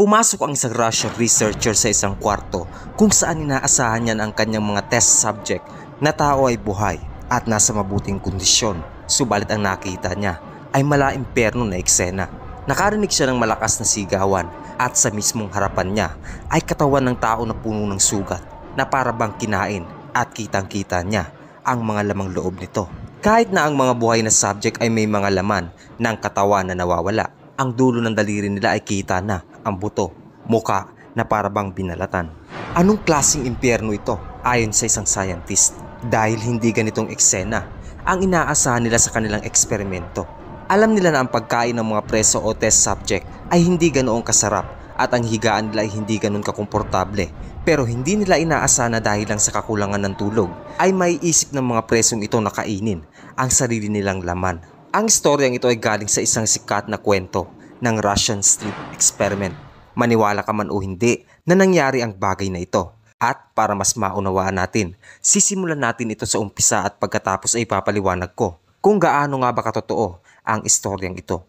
Pumasok ang isang Russian researcher sa isang kwarto kung saan inaasahan niya ang kanyang mga test subject na tao ay buhay at nasa mabuting kondisyon. Subalit ang nakita niya ay mala imperno na eksena. Nakarinig siya ng malakas na sigawan at sa mismong harapan niya ay katawan ng tao na puno ng sugat na para bang kinain at kitang-kita niya ang mga lamang loob nito. Kahit na ang mga buhay na subject ay may mga laman ng katawan na nawawala, ang dulo ng daliri nila ay kita na ang buto, muka na para bang binalatan. Anong klasing impyerno ito ayon sa isang scientist? Dahil hindi ganitong eksena ang inaasahan nila sa kanilang eksperimento. Alam nila na ang pagkain ng mga preso o test subject ay hindi ganoong kasarap at ang higaan nila ay hindi ganoon kakomportable. Pero hindi nila inaasahan na dahil lang sa kakulangan ng tulog ay may isip ng mga presong ito na kainin ang sarili nilang laman. Ang istoryang ito ay galing sa isang sikat na kwento ng Russian sleep experiment. Maniwala ka man o hindi na nangyari ang bagay na ito. At para mas maunawaan natin, sisimulan natin ito sa umpisa at pagkatapos ay papaliwanag ko kung gaano nga ba katotoo ang istoryang ito.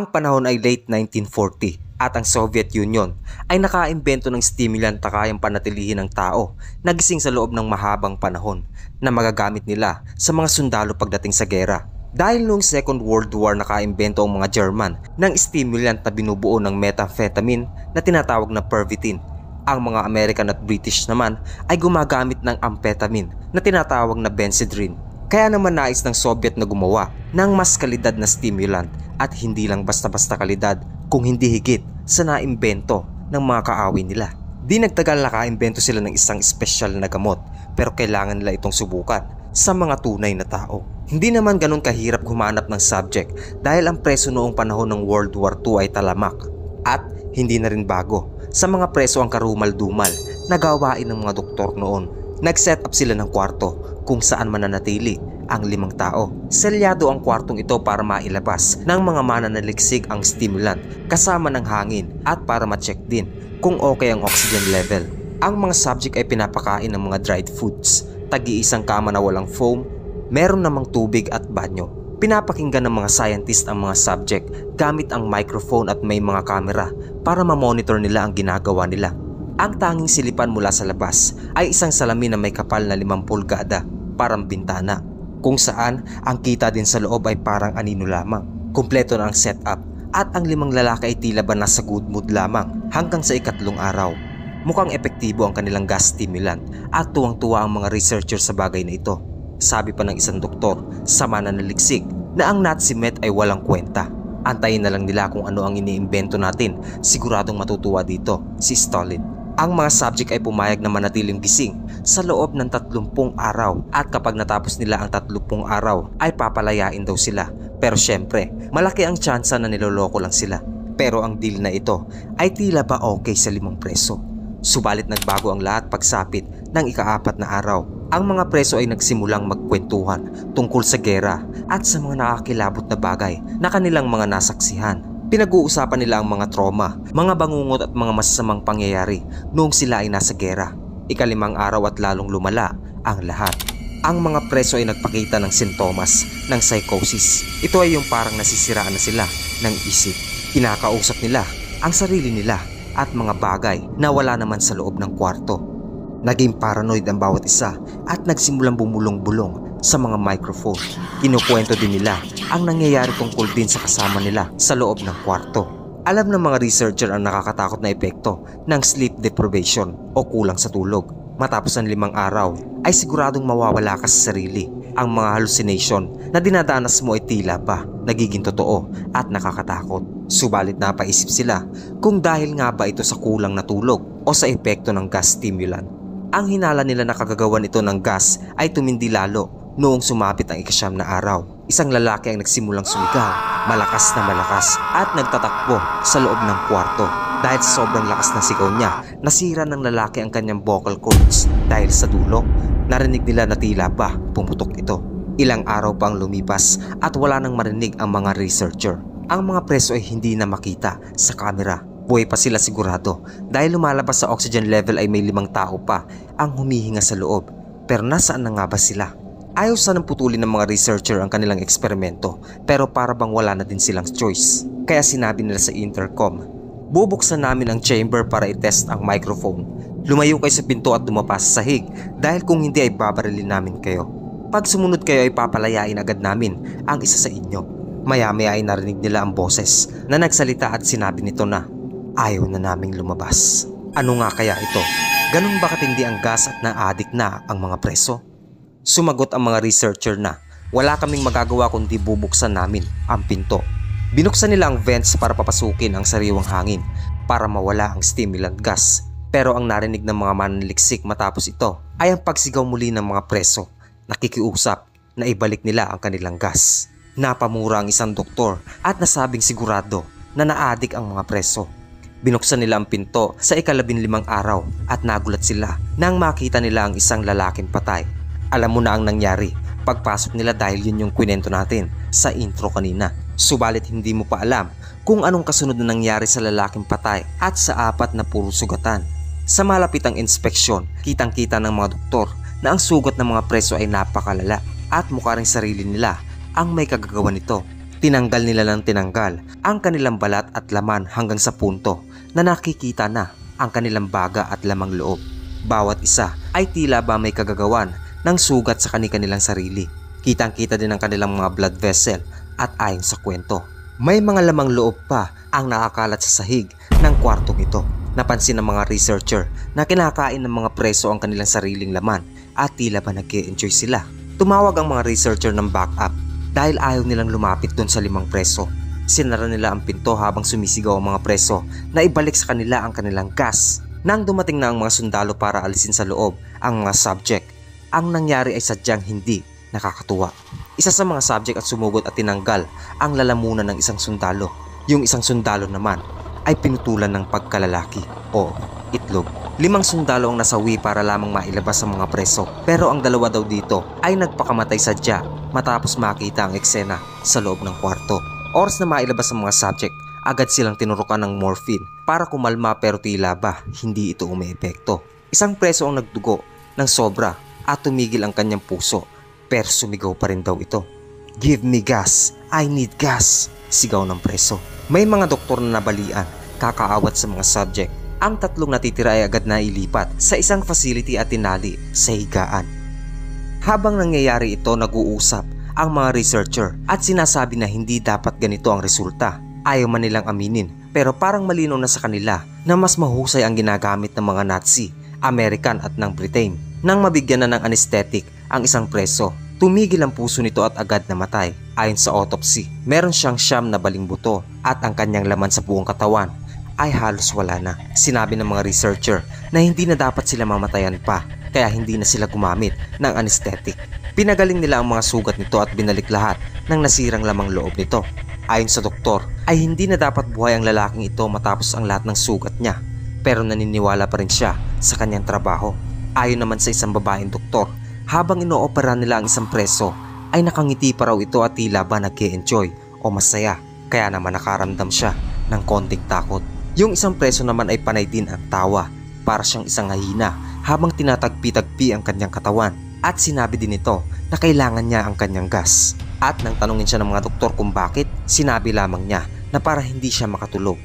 Ang panahon ay late 1940 at ang Soviet Union ay nakaimbento ng stimulant na kayang panatilihin ng tao nagising sa loob ng mahabang panahon na magagamit nila sa mga sundalo pagdating sa gera. Dahil noong Second World War nakaimbento ang mga German ng stimulant na binubuo ng methamphetamine na tinatawag na Pervitin. Ang mga American at British naman ay gumagamit ng amphetamine na tinatawag na Benzedrine. Kaya naman nais ng Soviet na gumawa ng mas kalidad na stimulant at hindi lang basta-basta kalidad kung hindi higit sa naimbento ng mga kaaway nila. Di nagtagal nakaimbento sila ng isang espesyal na gamot pero kailangan nila itong subukan sa mga tunay na tao. Hindi naman ganun kahirap humanap ng subject dahil ang preso noong panahon ng World War II ay talamak at hindi na rin bago sa mga preso ang karumal-dumal na gawain ng mga doktor noon. Nag-set up sila ng kwarto kung saan mananatili ang limang tao. Selyado ang kwartong ito para mailabas ng mga mananaliksik ang stimulant kasama ng hangin at para ma-check din kung okay ang oxygen level. Ang mga subject ay pinapakain ng mga dried foods, tagi-isang kama na walang foam, meron namang tubig at banyo. Pinapakinggan ng mga scientist ang mga subject gamit ang microphone at may mga camera para ma-monitor nila ang ginagawa nila. Ang tanging silipan mula sa labas ay isang salamin na may kapal na 5 pulgada, parang bintana kung saan ang kita din sa loob ay parang anino lamang. Kumpleto na ang setup at ang limang lalaki ay tila ba nasa good mood lamang hanggang sa ikatlong araw. Mukhang epektibo ang kanilang gas stimulant at tuwang-tuwa ang mga researcher sa bagay na ito. Sabi pa ng isang doktor sa mananaliksik na ang Nazi met ay walang kwenta. Antayin na lang nila kung ano ang iniimbento natin. Siguradong matutuwa dito si Stalin. Ang mga subject ay pumayag na manatiling gising sa loob ng 30 araw at kapag natapos nila ang 30 araw ay papalayain daw sila. Pero syempre, malaki ang tsansa na niloloko lang sila. Pero ang deal na ito ay tila ba okay sa limang preso. Subalit nagbago ang lahat pagsapit ng ikaapat na araw. Ang mga preso ay nagsimulang magkwentuhan tungkol sa gera at sa mga nakakilabot na bagay na kanilang mga nasaksihan Pinag-uusapan nila ang mga trauma, mga bangungot at mga masasamang pangyayari noong sila ay nasa gera. Ikalimang araw at lalong lumala ang lahat. Ang mga preso ay nagpakita ng sintomas ng psychosis. Ito ay yung parang nasisiraan na sila ng isip. Kinakausap nila ang sarili nila at mga bagay na wala naman sa loob ng kwarto. Naging paranoid ang bawat isa at nagsimulang bumulong-bulong sa mga microphone. Kinukwento din nila ang nangyayari tungkol din sa kasama nila sa loob ng kwarto. Alam ng mga researcher ang nakakatakot na epekto ng sleep deprivation o kulang sa tulog. Matapos ang limang araw ay siguradong mawawala ka sa sarili. Ang mga hallucination na dinadanas mo ay tila ba nagiging totoo at nakakatakot. Subalit napaisip sila kung dahil nga ba ito sa kulang na tulog o sa epekto ng gas stimulant. Ang hinala nila na kagagawan ito ng gas ay tumindi lalo Noong sumapit ang ikasyam na araw, isang lalaki ang nagsimulang sumigaw, malakas na malakas at nagtatakbo sa loob ng kwarto. Dahil sa sobrang lakas ng sigaw niya, nasira ng lalaki ang kanyang vocal cords dahil sa dulo, narinig nila na tila ba pumutok ito. Ilang araw pa ang lumipas at wala nang marinig ang mga researcher. Ang mga preso ay hindi na makita sa kamera. Buhay pa sila sigurado dahil lumalabas sa oxygen level ay may limang tao pa ang humihinga sa loob. Pero nasaan na nga ba sila? Ayaw sanang putulin ng mga researcher ang kanilang eksperimento pero para bang wala na din silang choice. Kaya sinabi nila sa intercom, bubuksan namin ang chamber para i-test ang microphone. Lumayo kayo sa pinto at lumapas sa sahig dahil kung hindi ay babarilin namin kayo. Pag sumunod kayo ay papalayain agad namin ang isa sa inyo. Maya-maya ay narinig nila ang boses na nagsalita at sinabi nito na ayaw na naming lumabas. Ano nga kaya ito? Ganun ba katindi ang gas at naadik na ang mga preso? Sumagot ang mga researcher na wala kaming magagawa kundi bubuksan namin ang pinto. Binuksan nila ang vents para papasukin ang sariwang hangin para mawala ang stimulant gas. Pero ang narinig ng mga mananaliksik matapos ito ay ang pagsigaw muli ng mga preso nakikiusap na ibalik nila ang kanilang gas. Napamura ang isang doktor at nasabing sigurado na naadik ang mga preso. Binuksan nila ang pinto sa ikalabin limang araw at nagulat sila nang makita nila ang isang lalaking patay. Alam mo na ang nangyari pagpasok nila dahil yun yung kwento natin sa intro kanina. Subalit hindi mo pa alam kung anong kasunod na nangyari sa lalaking patay at sa apat na puro sugatan. Sa malapitang inspeksyon, kitang-kita ng mga doktor na ang sugat ng mga preso ay napakalala at mukha rin sarili nila ang may kagagawa nito. Tinanggal nila ng tinanggal ang kanilang balat at laman hanggang sa punto na nakikita na ang kanilang baga at lamang loob. Bawat isa ay tila ba may kagagawan ng sugat sa kanilang sarili. Kitang kita din ang kanilang mga blood vessel at ayon sa kwento. May mga lamang loob pa ang nakakalat sa sahig ng kwartong ito. Napansin ng mga researcher na kinakain ng mga preso ang kanilang sariling laman at tila ba nag enjoy sila. Tumawag ang mga researcher ng backup dahil ayaw nilang lumapit doon sa limang preso. Sinara nila ang pinto habang sumisigaw ang mga preso na ibalik sa kanila ang kanilang gas. Nang dumating na ang mga sundalo para alisin sa loob ang mga subject, ang nangyari ay sadyang hindi nakakatuwa. Isa sa mga subject at sumugod at tinanggal ang lalamunan ng isang sundalo. Yung isang sundalo naman ay pinutulan ng pagkalalaki o itlog. Limang sundalo ang nasawi para lamang mailabas ang mga preso pero ang dalawa daw dito ay nagpakamatay sadya matapos makita ang eksena sa loob ng kwarto. Oras na mailabas ang mga subject, agad silang tinurukan ng morphine para kumalma pero tila ba hindi ito umeepekto. Isang preso ang nagdugo ng sobra at tumigil ang kanyang puso pero sumigaw pa rin daw ito. Give me gas, I need gas, sigaw ng preso. May mga doktor na nabalian, kakaawat sa mga subject ang tatlong natitira ay agad na ilipat sa isang facility at tinali sa higaan. Habang nangyayari ito, nag-uusap ang mga researcher at sinasabi na hindi dapat ganito ang resulta. Ayaw man nilang aminin pero parang malino na sa kanila na mas mahusay ang ginagamit ng mga Nazi, American at ng Britain. Nang mabigyan na ng anesthetic ang isang preso, tumigil ang puso nito at agad namatay. Ayon sa autopsy, meron siyang siyam na baling buto at ang kanyang laman sa buong katawan ay halos wala na. Sinabi ng mga researcher na hindi na dapat sila mamatayan pa kaya hindi na sila gumamit ng anesthetic. Pinagaling nila ang mga sugat nito at binalik lahat ng nasirang lamang loob nito. Ayon sa doktor ay hindi na dapat buhay ang lalaking ito matapos ang lahat ng sugat niya pero naniniwala pa rin siya sa kanyang trabaho. Ayon naman sa isang babaeng doktor, habang inoopera nila ang isang preso ay nakangiti pa raw ito at tila ba nag enjoy o masaya kaya naman nakaramdam siya ng konting takot. Yung isang preso naman ay panay din ang tawa para siyang isang hahina habang tinatagpi-tagpi ang kanyang katawan at sinabi din nito na kailangan niya ang kanyang gas. At nang tanungin siya ng mga doktor kung bakit, sinabi lamang niya na para hindi siya makatulog.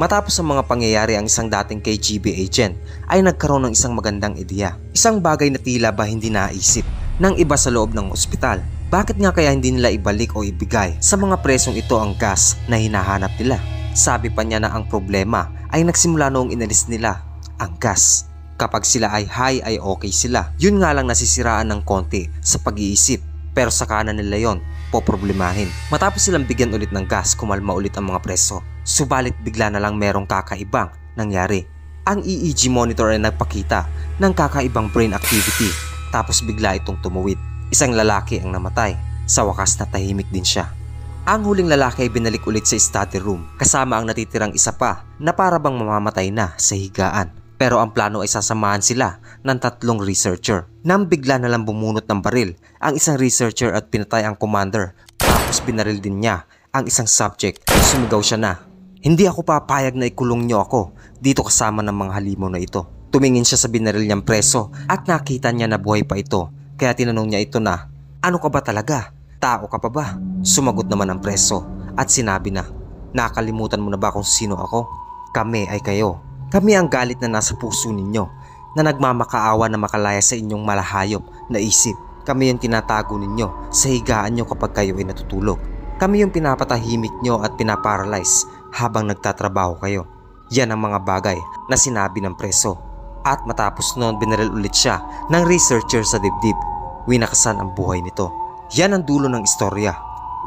Matapos ang mga pangyayari ang isang dating KGB agent ay nagkaroon ng isang magandang ideya. Isang bagay na tila ba hindi naisip ng iba sa loob ng ospital. Bakit nga kaya hindi nila ibalik o ibigay sa mga presong ito ang gas na hinahanap nila? Sabi pa niya na ang problema ay nagsimula noong inalis nila ang gas. Kapag sila ay high ay okay sila. Yun nga lang nasisiraan ng konti sa pag-iisip pero sa kanan nila yon poproblemahin. Matapos silang bigyan ulit ng gas, kumalma ulit ang mga preso. Subalit bigla na lang merong kakaibang nangyari. Ang EEG monitor ay nagpakita ng kakaibang brain activity tapos bigla itong tumuwid. Isang lalaki ang namatay. Sa wakas na tahimik din siya. Ang huling lalaki ay binalik ulit sa study room kasama ang natitirang isa pa na para bang mamamatay na sa higaan. Pero ang plano ay sasamahan sila ng tatlong researcher. Nang bigla na lang bumunot ng baril ang isang researcher at pinatay ang commander. Tapos binaril din niya ang isang subject. Sumigaw siya na. Hindi ako papayag na ikulong niyo ako dito kasama ng mga halimaw na ito. Tumingin siya sa binaril niyang preso at nakita niya na buhay pa ito. Kaya tinanong niya ito na, ano ka ba talaga? Tao ka pa ba? Sumagot naman ang preso at sinabi na, nakalimutan mo na ba kung sino ako? Kami ay kayo. Kami ang galit na nasa puso ninyo na nagmamakaawa na makalaya sa inyong malahayop na isip. Kami yung tinatago ninyo sa higaan nyo kapag kayo ay natutulog. Kami yung pinapatahimik nyo at pinaparalyze habang nagtatrabaho kayo. Yan ang mga bagay na sinabi ng preso. At matapos noon binaril ulit siya ng researcher sa dibdib. Winakasan ang buhay nito. Yan ang dulo ng istorya.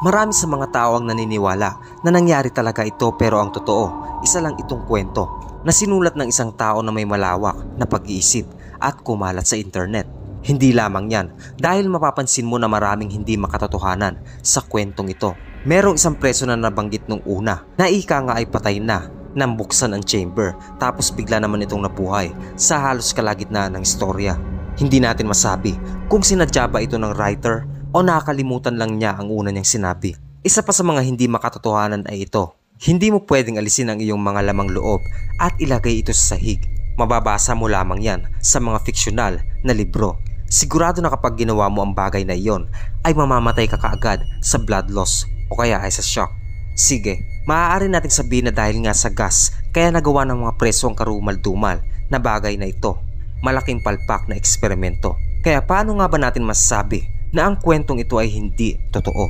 Marami sa mga tao ang naniniwala na nangyari talaga ito pero ang totoo, isa lang itong kwento na sinulat ng isang tao na may malawak na pag-iisip at kumalat sa internet. Hindi lamang yan dahil mapapansin mo na maraming hindi makatotohanan sa kwentong ito. Merong isang preso na nabanggit nung una na ika nga ay patay na nang buksan ang chamber tapos bigla naman itong nabuhay sa halos kalagitnaan ng istorya. Hindi natin masabi kung sinadya ba ito ng writer o nakakalimutan lang niya ang una niyang sinabi. Isa pa sa mga hindi makatotohanan ay ito. Hindi mo pwedeng alisin ang iyong mga lamang loob at ilagay ito sa sahig. Mababasa mo lamang yan sa mga fiksyonal na libro. Sigurado na kapag ginawa mo ang bagay na iyon ay mamamatay ka kaagad sa blood loss o kaya ay sa shock. Sige, maaari nating sabihin na dahil nga sa gas kaya nagawa ng mga preso ang karumal-dumal na bagay na ito. Malaking palpak na eksperimento. Kaya paano nga ba natin masasabi na ang kwentong ito ay hindi totoo?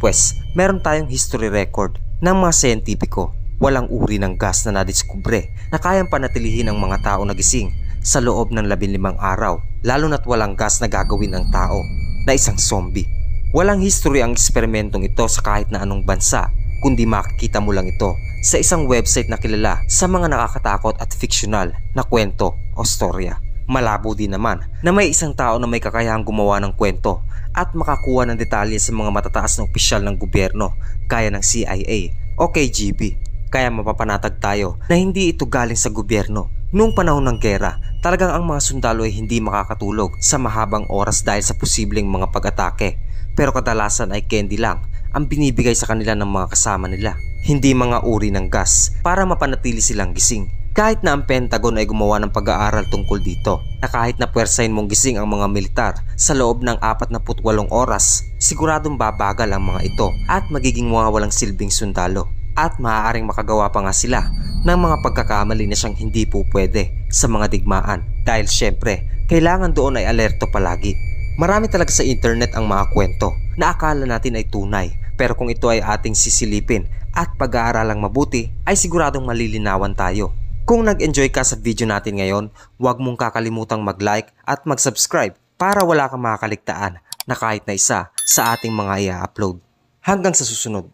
Pues, meron tayong history record ng mga siyentipiko. Walang uri ng gas na nadiskubre na kayang panatilihin ng mga tao na gising sa loob ng 15 araw lalo na't walang gas na gagawin ng tao na isang zombie. Walang history ang eksperimentong ito sa kahit na anong bansa kundi makikita mo lang ito sa isang website na kilala sa mga nakakatakot at fictional na kwento o storya. Malabo din naman na may isang tao na may kakayahang gumawa ng kwento at makakuha ng detalye sa mga matataas na opisyal ng gobyerno gaya ng CIA o KGB. Kaya mapapanatag tayo na hindi ito galing sa gobyerno. Noong panahon ng gera, talagang ang mga sundalo ay hindi makakatulog sa mahabang oras dahil sa posibleng mga pag-atake. Pero kadalasan ay candy lang ang binibigay sa kanila ng mga kasama nila. Hindi mga uri ng gas para mapanatili silang gising. Kahit na ang Pentagon ay gumawa ng pag-aaral tungkol dito na kahit na pwersahin mong gising ang mga militar sa loob ng 48 oras, siguradong babagal ang mga ito at magiging mga walang silbing sundalo at maaaring makagawa pa nga sila ng mga pagkakamali na siyang hindi po pwede sa mga digmaan dahil syempre kailangan doon ay alerto palagi. Marami talaga sa internet ang mga kwento na akala natin ay tunay pero kung ito ay ating sisilipin at pag-aaralang mabuti ay siguradong malilinawan tayo. Kung nag-enjoy ka sa video natin ngayon, huwag mong kakalimutang mag-like at mag-subscribe para wala kang makakaligtaan na kahit na isa sa ating mga i-upload. Hanggang sa susunod.